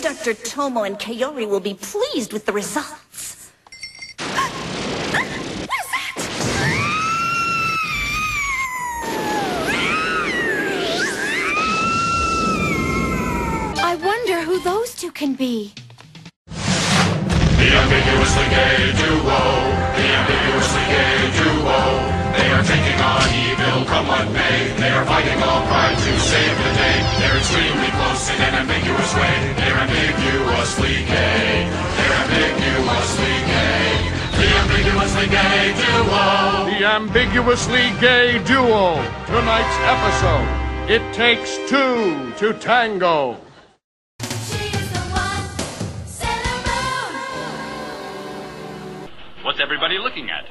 Dr. Tomoe and Kaori will be pleased with the results. What's that? I wonder who those two can be. The ambiguously gay duo, the ambiguously gay duo. They are taking on evil, come what may. They are fighting all pride to save the day. They're extremely ambiguously gay. They're ambiguously gay. The ambiguously gay duo. The ambiguously gay duo. Tonight's episode. It takes two to tango. What's everybody looking at?